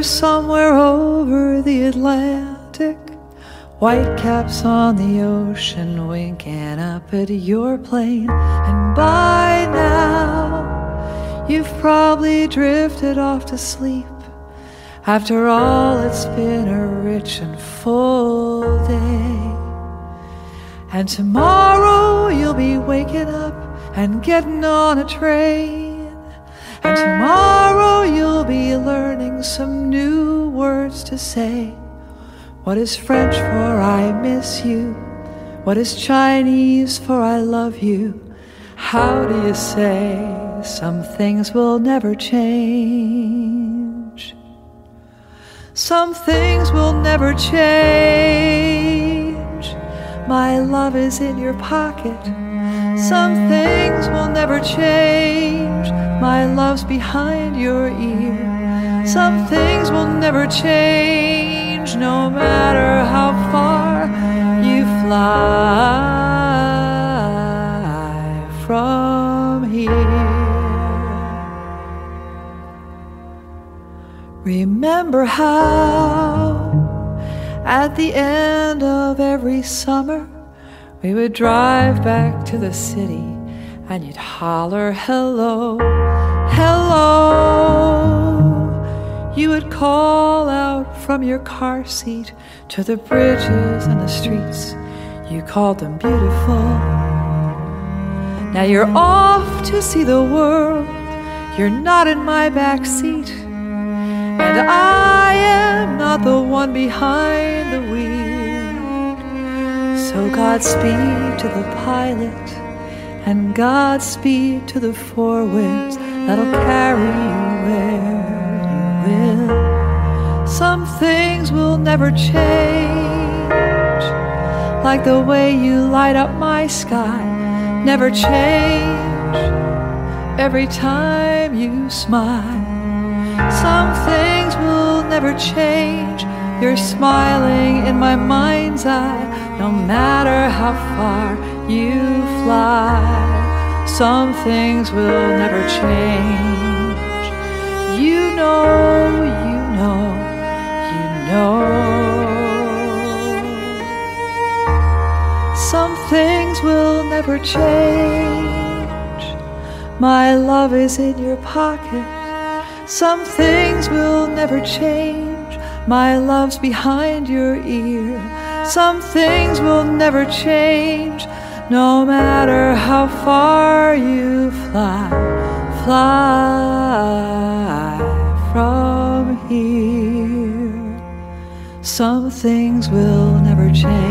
Somewhere over the Atlantic, white caps on the ocean, winking up at your plane. And by now, you've probably drifted off to sleep. After all, it's been a rich and full day. And tomorrow you'll be waking up and getting on a train. And tomorrow you'll be learning some new words to say. What is French for I miss you? What is Chinese for I love you? How do you say some things will never change? Some things will never change. My love is in your pocket. Some things will never change. My love's behind your ear. Some things will never change, no matter how far you fly from here. Remember how at the end of every summer we would drive back to the city and you'd holler, hello, hello. You would call out from your car seat to the bridges and the streets. You called them beautiful. Now you're off to see the world. You're not in my back seat. And I am not the one behind the wheel. So Godspeed to the pilot, and Godspeed to the four winds that'll carry you where you will. Some things will never change, like the way you light up my sky, never change every time you smile. Some things will never change. You're smiling in my mind's eye, no matter how far you fly. Some things will never change. You know, you know, you know. Some things will never change. My love is in your pocket. Some things will never change. My love's behind your ear. Some things will never change, no matter how far you fly, fly from here. Some things will never change.